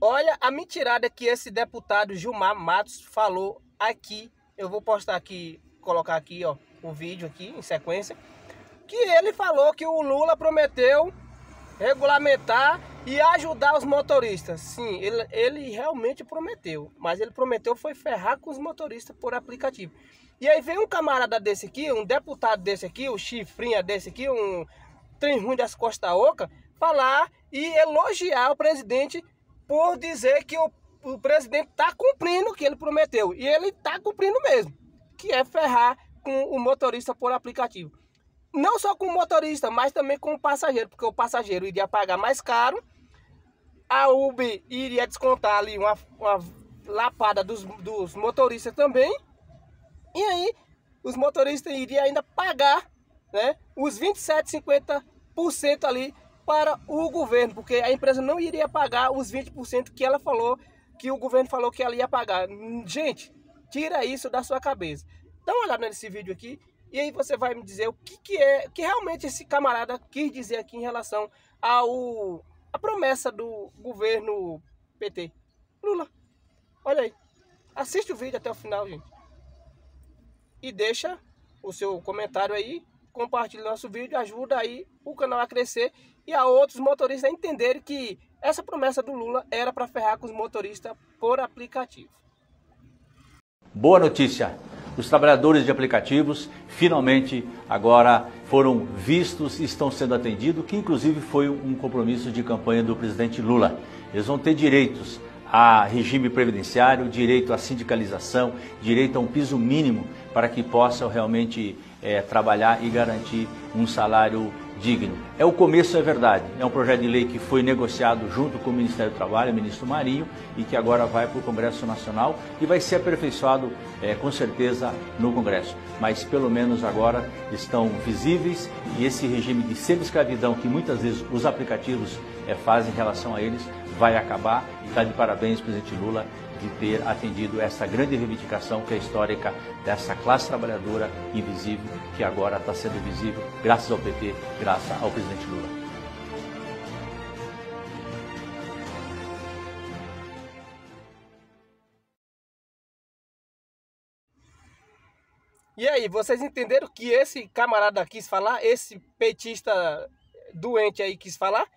Olha a mentirada que esse deputado Gilmar Matos falou aqui. Eu vou postar aqui, colocar aqui, ó, o vídeo aqui em sequência. Que ele falou que o Lula prometeu regulamentar e ajudar os motoristas. Sim, ele, ele realmente prometeu. Mas ele prometeu foi ferrar com os motoristas por aplicativo. E aí vem um camarada desse aqui, um deputado desse aqui, um chifrinha desse aqui, um trem ruim das Costa Oca, falar e elogiar o presidente por dizer que o, o presidente está cumprindo o que ele prometeu. E ele está cumprindo mesmo, que é ferrar com o motorista por aplicativo. Não só com o motorista, mas também com o passageiro, porque o passageiro iria pagar mais caro, a Uber iria descontar ali uma, uma lapada dos, dos motoristas também, e aí os motoristas iriam ainda pagar né, os 27,50% ali para o governo, porque a empresa não iria pagar os 20% que ela falou, que o governo falou que ela ia pagar. Gente, tira isso da sua cabeça. Dá uma olhada nesse vídeo aqui e aí você vai me dizer o que, que é que realmente esse camarada quis dizer aqui em relação ao a promessa do governo PT. Lula, olha aí. Assiste o vídeo até o final, gente. E deixa o seu comentário aí compartilhe nosso vídeo, ajuda aí o canal a crescer e a outros motoristas a entenderem que essa promessa do Lula era para ferrar com os motoristas por aplicativo. Boa notícia! Os trabalhadores de aplicativos finalmente agora foram vistos e estão sendo atendidos, que inclusive foi um compromisso de campanha do presidente Lula. Eles vão ter direitos a regime previdenciário, direito à sindicalização, direito a um piso mínimo para que possam realmente é, trabalhar e garantir um salário digno. É o começo, é verdade. É um projeto de lei que foi negociado junto com o Ministério do Trabalho, o ministro Marinho, e que agora vai para o Congresso Nacional e vai ser aperfeiçoado é, com certeza no Congresso. Mas pelo menos agora estão visíveis e esse regime de semi-escravidão que muitas vezes os aplicativos é, fazem em relação a eles vai acabar. E está de parabéns, presidente Lula, de ter atendido essa grande reivindicação que é histórica dessa classe trabalhadora invisível, que agora está sendo visível graças ao PT, graças ao presidente Lula. E aí, vocês entenderam que esse camarada quis falar? Esse petista doente aí quis falar?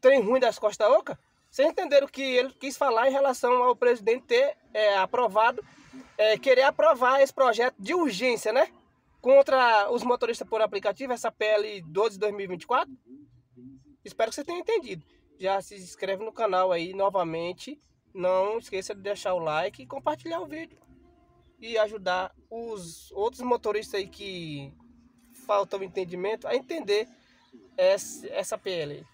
Trem ruim das Costa Oca? Vocês entenderam que ele quis falar em relação ao presidente ter é, aprovado, é, querer aprovar esse projeto de urgência, né? Contra os motoristas por aplicativo, essa PL 12 de 2024? Espero que você tenha entendido. Já se inscreve no canal aí novamente. Não esqueça de deixar o like e compartilhar o vídeo. E ajudar os outros motoristas aí que faltam entendimento a entender essa, essa PL.